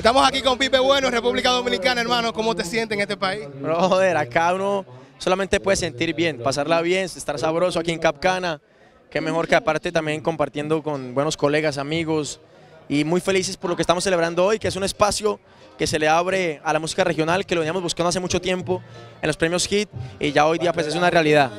Estamos aquí con Pipe Bueno, en República Dominicana, hermano. ¿Cómo te sientes en este país? Bro, joder, acá uno solamente puede sentir bien, pasarla bien, estar sabroso aquí en Capcana. Qué mejor que aparte también compartiendo con buenos colegas, amigos y muy felices por lo que estamos celebrando hoy, que es un espacio que se le abre a la música regional, que lo veníamos buscando hace mucho tiempo en los premios HIT y ya hoy día pues es una realidad.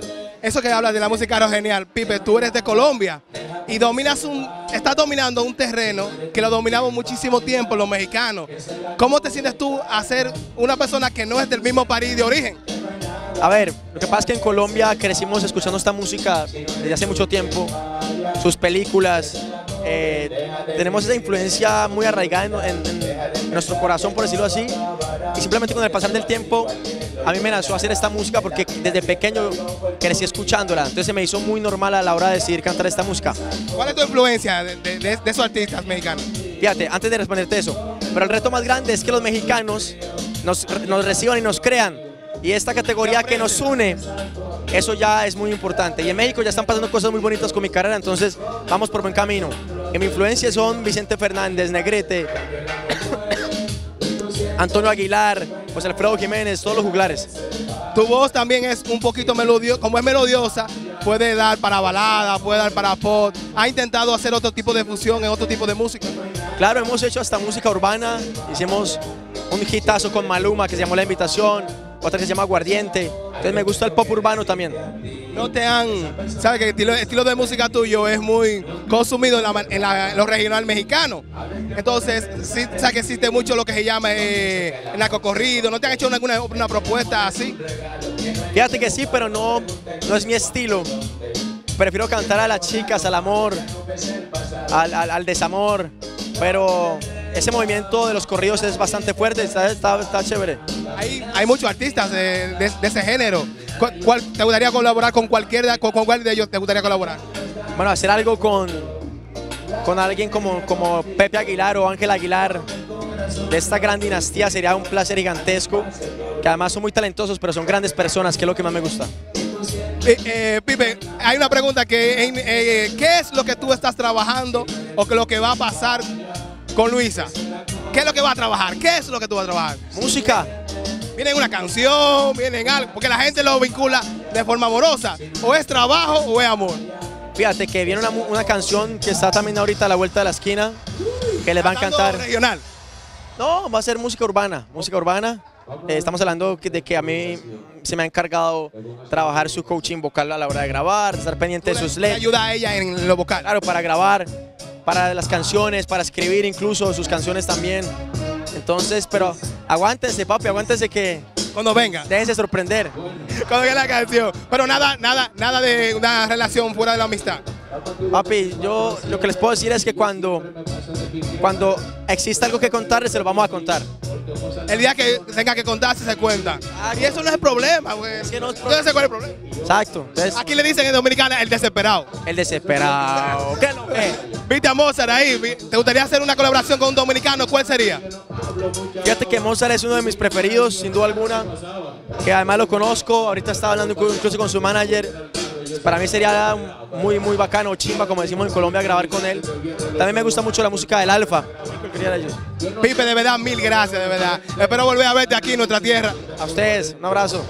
Eso que hablas de la música era genial. Pipe, tú eres de Colombia y dominas un, estás dominando un terreno que lo dominamos muchísimo tiempo los mexicanos. ¿Cómo te sientes tú a ser una persona que no es del mismo país de origen? A ver, lo que pasa es que en Colombia crecimos escuchando esta música desde hace mucho tiempo, sus películas, eh, tenemos esa influencia muy arraigada en, en, nuestro corazón, por decirlo así, y simplemente con el pasar del tiempo a mí me nació hacer esta música porque desde pequeño crecí escuchándola, entonces se me hizo muy normal a la hora de decidir cantar esta música. ¿Cuál es tu influencia de, de, de esos artistas mexicanos? Fíjate, antes de responderte eso, pero el reto más grande es que los mexicanos nos, nos reciban y nos crean y esta categoría que nos une, eso ya es muy importante. Y en México ya están pasando cosas muy bonitas con mi carrera, entonces vamos por buen camino. Y mi influencia son Vicente Fernández, Negrete, Antonio Aguilar, José Alfredo Jiménez, todos los juglares. Tu voz también es un poquito melodiosa, como es melodiosa, puede dar para balada, puede dar para pop. ¿Ha intentado hacer otro tipo de fusión en otro tipo de música? Claro, hemos hecho hasta música urbana, hicimos un hitazo con Maluma que se llamó La Invitación, otra que se llama Aguardiente. Entonces me gusta el pop urbano también. No te han, sabes que el estilo, estilo de música tuyo es muy consumido en, la, en, la, en lo regional mexicano. Entonces, sí, sabes que existe mucho lo que se llama eh, narcocorrido. ¿No te han hecho alguna una propuesta así? Fíjate que sí, pero no, no es mi estilo. Prefiero cantar a las chicas, al amor, al, al, al desamor. Pero ese movimiento de los corridos es bastante fuerte, está, está, está chévere. Hay, hay, muchos artistas de, de, de ese género. ¿Cuál, ¿Cuál, te gustaría colaborar con cualquiera, con, con, cuál de ellos te gustaría colaborar? Bueno, hacer algo con, con alguien como, como Pepe Aguilar o Ángel Aguilar de esta gran dinastía sería un placer gigantesco, que además son muy talentosos, pero son grandes personas, que es lo que más me gusta. Eh, eh, Pipe, hay una pregunta que eh, ¿qué es lo que tú estás trabajando o que lo que va a pasar con Luisa? ¿Qué es lo que va a trabajar? ¿Qué es lo que tú vas a trabajar? Música. Viene una canción, viene algo, porque la gente lo vincula de forma amorosa. O es trabajo o es amor. Fíjate que viene una, una canción que está también ahorita a la vuelta de la esquina, que les va a encantar. regional? No, va a ser música urbana, música urbana. Eh, estamos hablando de que a mí se me ha encargado trabajar su coaching vocal a la hora de grabar, estar pendiente de sus letras. ayuda a ella en lo vocal? Claro, para grabar, para las canciones, para escribir incluso sus canciones también. Entonces, pero aguántense, papi, aguántense que... Cuando venga. Déjense sorprender. Cuando venga la canción. Pero nada, nada, nada de una relación fuera de la amistad. Papi, yo lo que les puedo decir es que cuando, cuando exista algo que contarles, se lo vamos a contar. El día que tenga que contarse se cuenta. Y eso no es el problema, güey. Es que no es Entonces, ¿cuál es el problema? Exacto. Entonces, Aquí le dicen en Dominicana el desesperado. El desesperado. ¿Qué lo eh, Viste a Mozart ahí. ¿Te gustaría hacer una colaboración con un dominicano? ¿Cuál sería? Fíjate que Mozart es uno de mis preferidos, sin duda alguna. Que además lo conozco. Ahorita estaba hablando incluso con su manager para mí sería muy, muy bacano, chimba, como decimos en Colombia, grabar con él. También me gusta mucho la música del Alfa. Pipe, de verdad, mil gracias, de verdad. Espero volver a verte aquí en nuestra tierra. A ustedes, un abrazo.